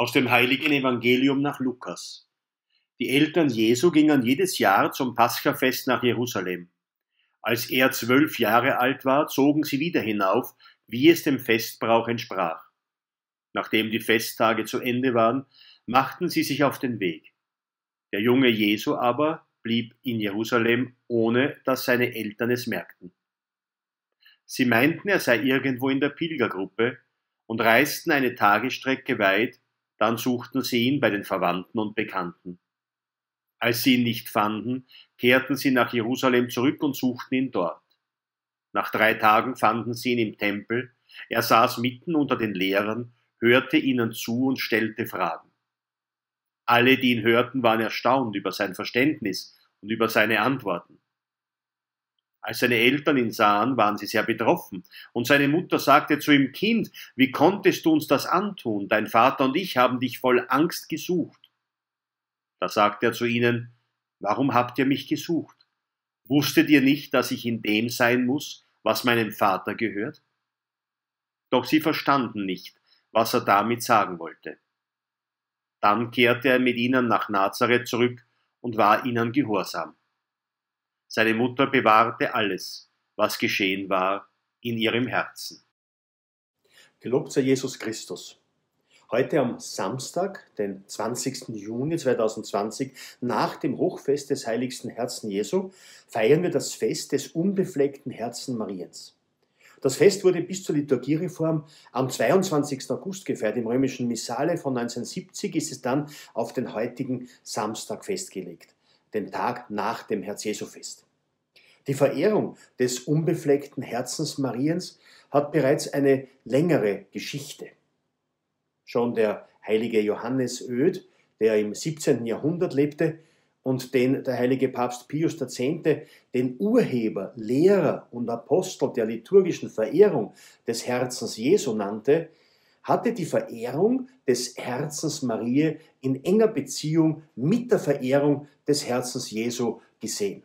Aus dem heiligen Evangelium nach Lukas. Die Eltern Jesu gingen jedes Jahr zum Paschafest nach Jerusalem. Als er zwölf Jahre alt war, zogen sie wieder hinauf, wie es dem Festbrauch entsprach. Nachdem die Festtage zu Ende waren, machten sie sich auf den Weg. Der junge Jesu aber blieb in Jerusalem, ohne dass seine Eltern es merkten. Sie meinten, er sei irgendwo in der Pilgergruppe und reisten eine Tagesstrecke weit, dann suchten sie ihn bei den Verwandten und Bekannten. Als sie ihn nicht fanden, kehrten sie nach Jerusalem zurück und suchten ihn dort. Nach drei Tagen fanden sie ihn im Tempel, er saß mitten unter den Lehrern, hörte ihnen zu und stellte Fragen. Alle, die ihn hörten, waren erstaunt über sein Verständnis und über seine Antworten. Als seine Eltern ihn sahen, waren sie sehr betroffen, und seine Mutter sagte zu ihm Kind, wie konntest du uns das antun? Dein Vater und ich haben dich voll Angst gesucht. Da sagte er zu ihnen Warum habt ihr mich gesucht? Wusstet ihr nicht, dass ich in dem sein muss, was meinem Vater gehört? Doch sie verstanden nicht, was er damit sagen wollte. Dann kehrte er mit ihnen nach Nazareth zurück und war ihnen gehorsam. Seine Mutter bewahrte alles, was geschehen war, in ihrem Herzen. Gelobt sei Jesus Christus. Heute am Samstag, den 20. Juni 2020, nach dem Hochfest des heiligsten Herzen Jesu, feiern wir das Fest des unbefleckten Herzen Mariens. Das Fest wurde bis zur Liturgiereform am 22. August gefeiert. Im römischen Missale von 1970 ist es dann auf den heutigen Samstag festgelegt den Tag nach dem Herz-Jesu-Fest. Die Verehrung des unbefleckten Herzens Mariens hat bereits eine längere Geschichte. Schon der heilige Johannes Öd, der im 17. Jahrhundert lebte und den der heilige Papst Pius X., den Urheber, Lehrer und Apostel der liturgischen Verehrung des Herzens Jesu nannte, hatte die Verehrung des Herzens Marie in enger Beziehung mit der Verehrung des Herzens Jesu gesehen.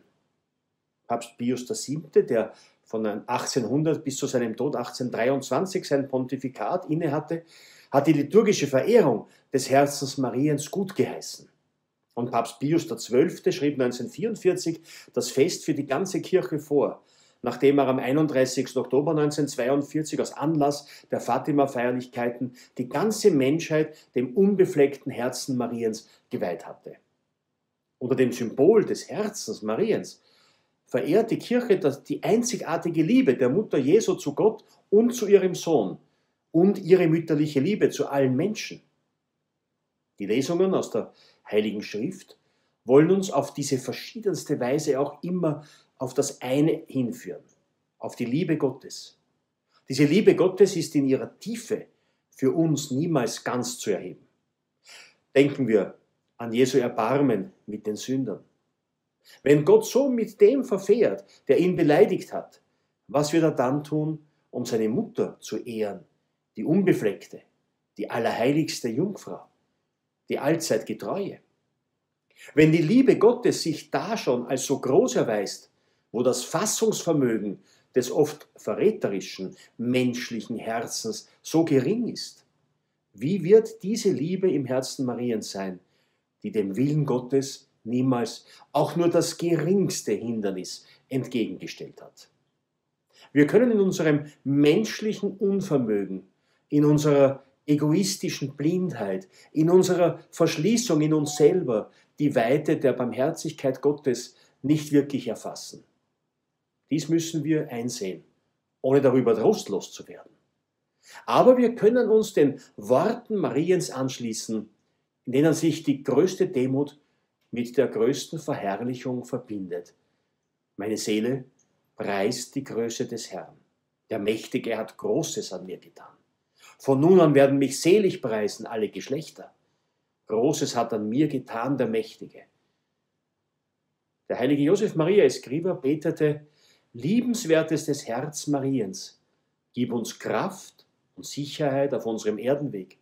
Papst Pius VII., der von 1800 bis zu seinem Tod 1823 sein Pontifikat innehatte, hat die liturgische Verehrung des Herzens Mariens gut geheißen. Und Papst Pius XII. schrieb 1944 das Fest für die ganze Kirche vor, nachdem er am 31. Oktober 1942 aus Anlass der Fatima-Feierlichkeiten die ganze Menschheit dem unbefleckten Herzen Mariens geweiht hatte. Unter dem Symbol des Herzens Mariens verehrt die Kirche die einzigartige Liebe der Mutter Jesu zu Gott und zu ihrem Sohn und ihre mütterliche Liebe zu allen Menschen. Die Lesungen aus der Heiligen Schrift wollen uns auf diese verschiedenste Weise auch immer auf das eine hinführen, auf die Liebe Gottes. Diese Liebe Gottes ist in ihrer Tiefe für uns niemals ganz zu erheben. Denken wir an Jesu Erbarmen mit den Sündern. Wenn Gott so mit dem verfährt, der ihn beleidigt hat, was wird er dann tun, um seine Mutter zu ehren, die unbefleckte, die allerheiligste Jungfrau, die allzeit getreue? Wenn die Liebe Gottes sich da schon als so groß erweist, wo das Fassungsvermögen des oft verräterischen menschlichen Herzens so gering ist, wie wird diese Liebe im Herzen Mariens sein, die dem Willen Gottes niemals auch nur das geringste Hindernis entgegengestellt hat? Wir können in unserem menschlichen Unvermögen, in unserer egoistischen Blindheit, in unserer Verschließung in uns selber die Weite der Barmherzigkeit Gottes nicht wirklich erfassen. Dies müssen wir einsehen, ohne darüber trostlos zu werden. Aber wir können uns den Worten Mariens anschließen, in denen sich die größte Demut mit der größten Verherrlichung verbindet. Meine Seele preist die Größe des Herrn. Der Mächtige hat Großes an mir getan. Von nun an werden mich selig preisen alle Geschlechter. Großes hat an mir getan der Mächtige. Der heilige Josef Maria Escriva betete, liebenswertestes Herz Mariens, gib uns Kraft und Sicherheit auf unserem Erdenweg.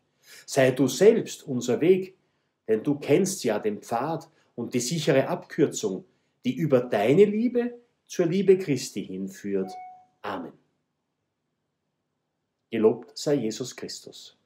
Sei du selbst unser Weg, denn du kennst ja den Pfad und die sichere Abkürzung, die über deine Liebe zur Liebe Christi hinführt. Amen. Gelobt sei Jesus Christus.